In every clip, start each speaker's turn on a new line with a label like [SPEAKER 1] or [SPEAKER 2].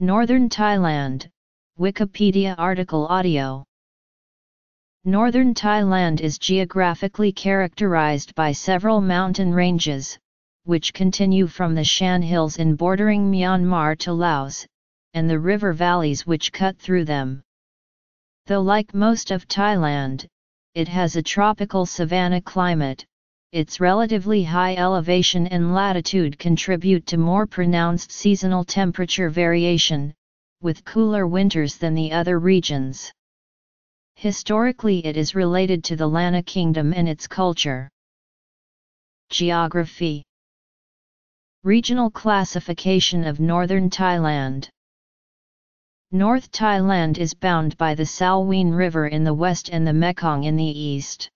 [SPEAKER 1] Northern Thailand, Wikipedia article audio Northern Thailand is geographically characterized by several mountain ranges, which continue from the Shan Hills in bordering Myanmar to Laos, and the river valleys which cut through them. Though like most of Thailand, it has a tropical savanna climate, its relatively high elevation and latitude contribute to more pronounced seasonal temperature variation, with cooler winters than the other regions. Historically it is related to the Lanna kingdom and its culture. Geography Regional classification of northern Thailand North Thailand is bound by the Salween River in the west and the Mekong in the east.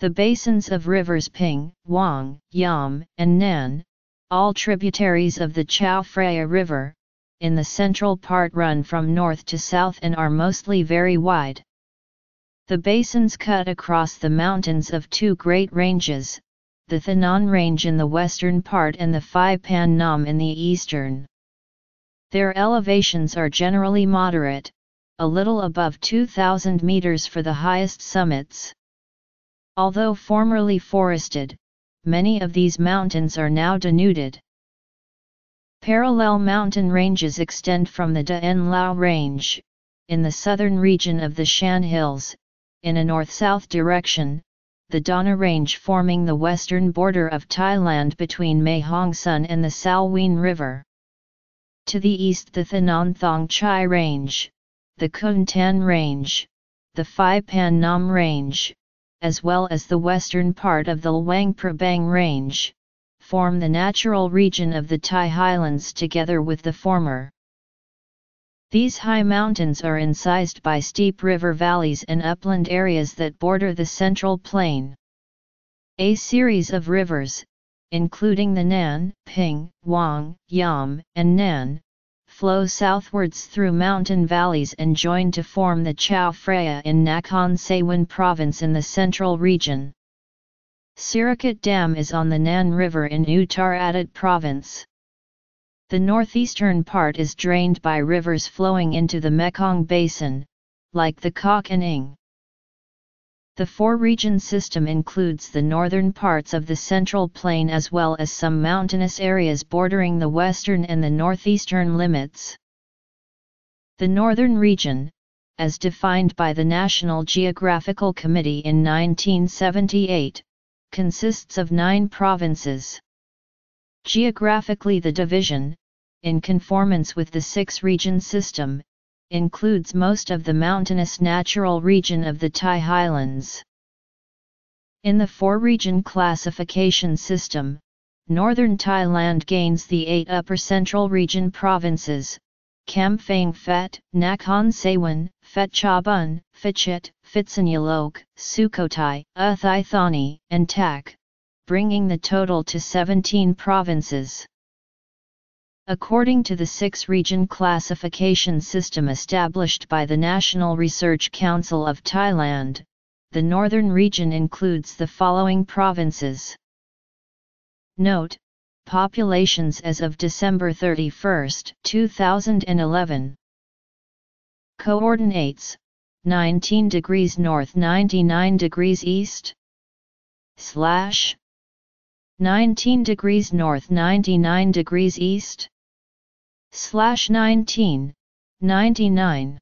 [SPEAKER 1] The basins of rivers Ping, Wang, Yom, and Nan, all tributaries of the Chao Phraya River, in the central part run from north to south and are mostly very wide. The basins cut across the mountains of two great ranges, the Thanon Range in the western part and the Phi Pan Nam in the eastern. Their elevations are generally moderate, a little above 2,000 meters for the highest summits. Although formerly forested, many of these mountains are now denuded. Parallel mountain ranges extend from the Daen Lao Range, in the southern region of the Shan Hills, in a north-south direction, the Dawna Range forming the western border of Thailand between Mae Hong Son and the Salween River. To the east the Thanon Thong Chai Range, the Khun Tan Range, the Phi Pan Nam Range, as well as the western part of the Luang Prabang Range, form the natural region of the Thai highlands together with the former. These high mountains are incised by steep river valleys and upland areas that border the central plain. A series of rivers, including the Nan, Ping, Wang, Yom, and Nan, flow southwards through mountain valleys and join to form the Chao Phraya in Nakhon Sawan province in the central region. Sirikit Dam is on the Nan River in Uttaradit province. The northeastern part is drained by rivers flowing into the Mekong Basin, like the Kok and Ing. The four-region system includes the northern parts of the Central Plain as well as some mountainous areas bordering the western and the northeastern limits. The northern region, as defined by the National Geographical Committee in 1978, consists of nine provinces. Geographically the division, in conformance with the six-region system, includes most of the mountainous natural region of the Thai highlands. In the four-region classification system, northern Thailand gains the eight upper central region provinces, Kamphaeng Phet, Nakhon Sawan, Phetchabun, Phichit, Phitsanulok, Sukhothai, Uthai Thani, and Tak, bringing the total to 17 provinces. According to the six-region classification system established by the National Research Council of Thailand, the northern region includes the following provinces. Note, populations as of December 31, 2011. Coordinates, 19 degrees north 99 degrees east slash 19 degrees north 99 degrees east slash 19, 99